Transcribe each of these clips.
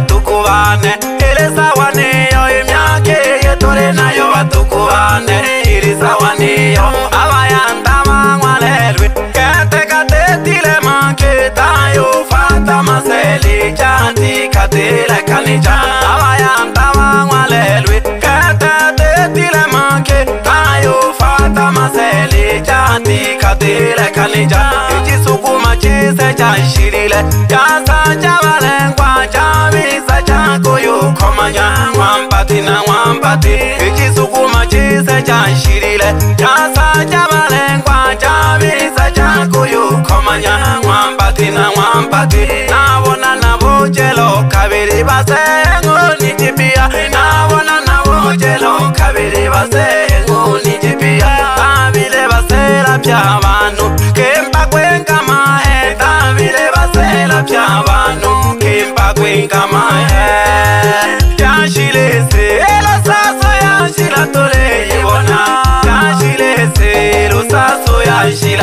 vatukuvane ilisawaniyo imyaki yetuli nayo vatukuvane ilisawaniyo avayanda vangwalelwi ketekatetile makita yo fata maseli ca ndikatile kanija avayanda vangwalelwi ketetetile makita yo fata maseli ca ndikatile kanija icisukuma cise ca nshilile casaca kwati icisukuma cisa cashilile casa cavalengwa cavisa cakuyu komanya ngwambati na ngwambati navona na vucelo kavili vasengo ni jipia navona na vucelo kavili vasengo ni jipia tavile vasela pya vanu kimba kwengamae tavile vasela pya vanu kimba kwengamae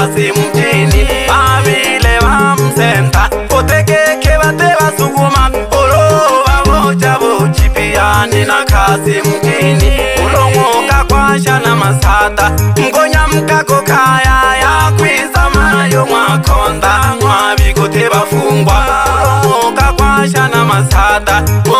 vasimutini vavile vamzenda kutekeke vate vasukuma kurova vocha vochipiyani na kasi mutini kulongoka kwasha na masata ngonya mkako kaya ya kwiza mayo mwakonda mwavi kute vafungwa kulongoka kwasha na masata Mw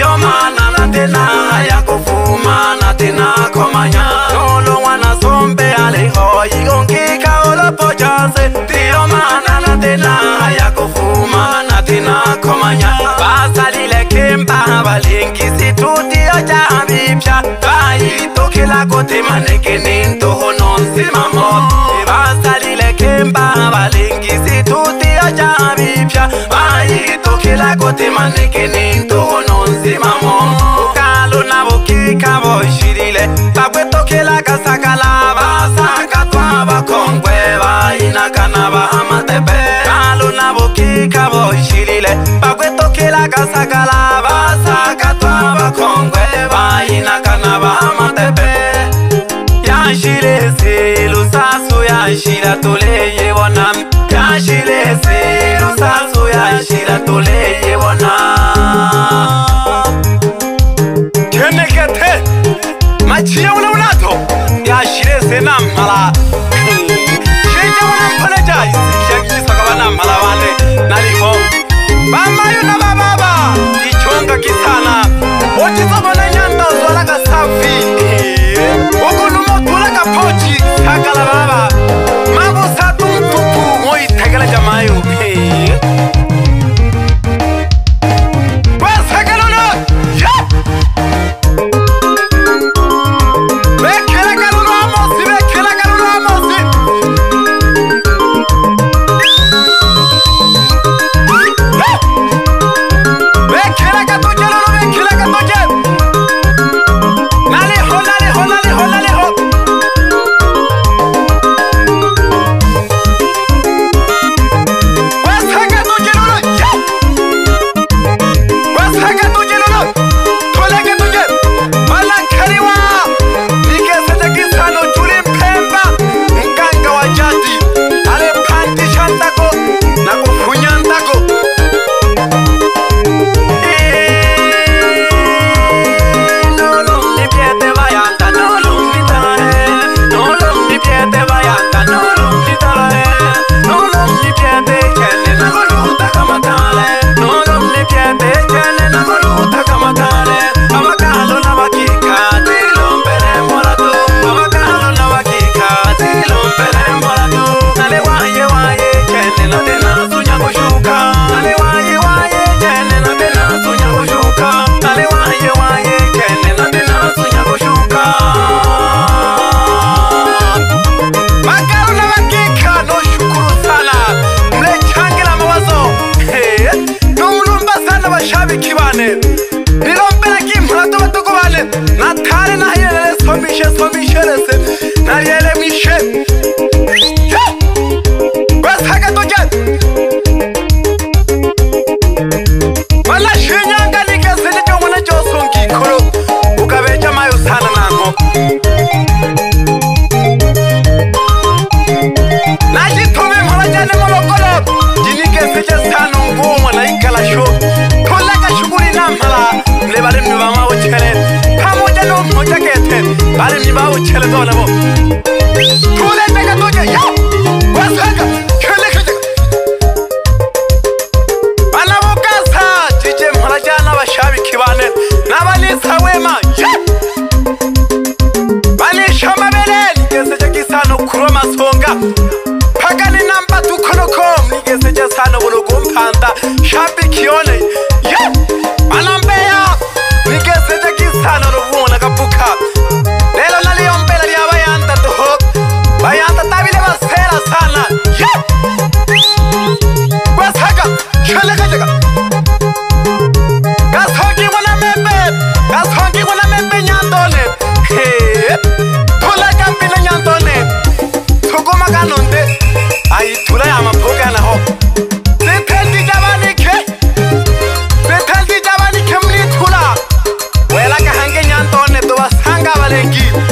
yo mana na tena ya kufuma na tena komanya tolo wana sombe ale hoyi gonki ka ola pochase tiyo mana na tena ya kufuma na tena komanya basali le kimpa balingi situti ya jambi pya kai tokela kote manekeni ntoho nonsima ukila kuti manikini ntuhunu nzimamo ukalu na vukika voxilile vakwetokila kasakala vasakatwa vakongwe vainaka na vahamatepe kalu na vukika voxilile vakwetokila kasakala vasakatwa vakongwe vainaka na vahamatepe yaxile silu sasu yaxila tuleyivonami falar Alenghi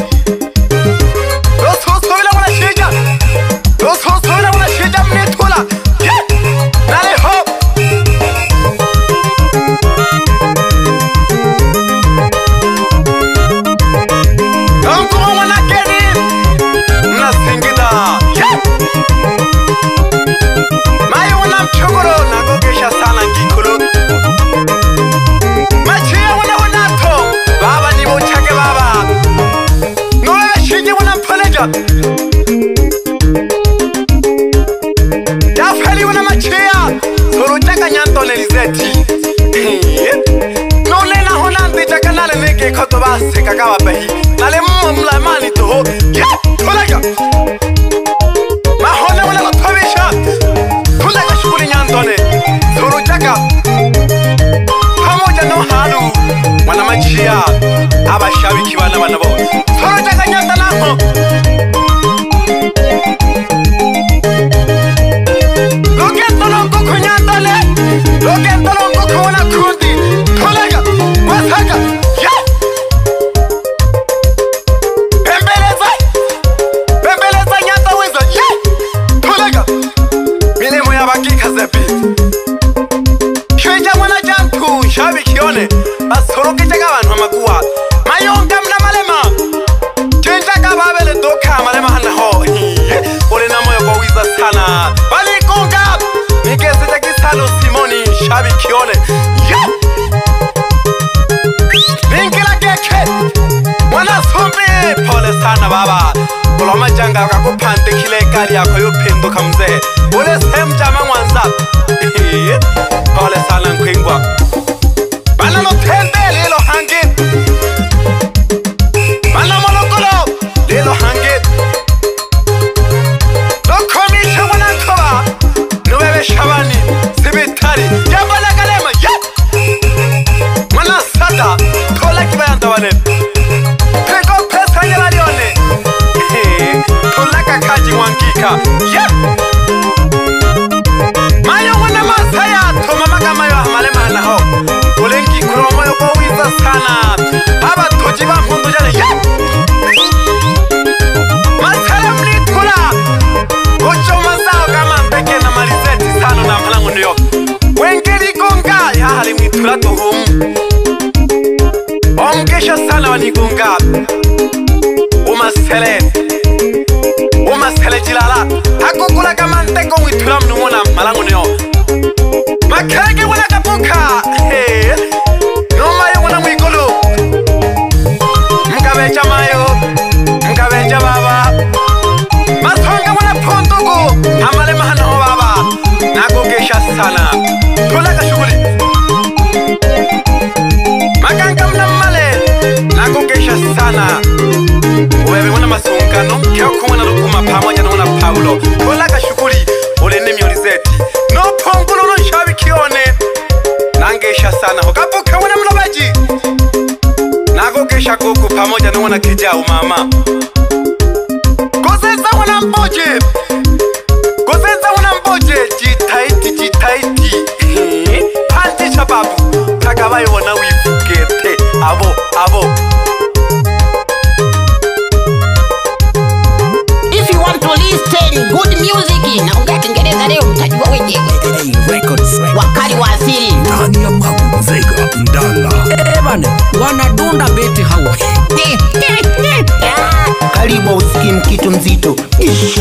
kana baba bolo majanga ka go phante khile ka dia kho yo phendo kha mse bole sem jama ngwanza bole sala nkhengwa bana lo phendele gato ubete hawa karibu usikie mkitu mzito Ish.